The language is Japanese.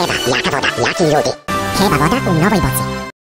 Chyba, jaka woda, jaki lubi. Chyba woda u nowej bocy.